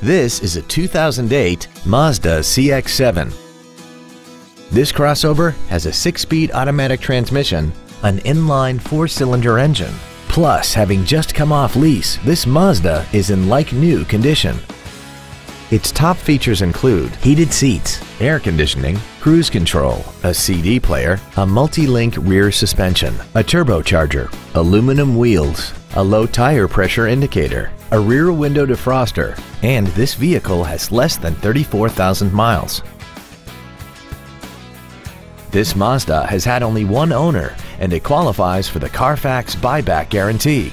This is a 2008 Mazda CX-7. This crossover has a six-speed automatic transmission, an inline four-cylinder engine. Plus, having just come off lease, this Mazda is in like-new condition. Its top features include heated seats, air conditioning, cruise control, a CD player, a multi-link rear suspension, a turbocharger, aluminum wheels, a low tire pressure indicator, a rear window defroster, and this vehicle has less than 34,000 miles. This Mazda has had only one owner and it qualifies for the Carfax buyback guarantee.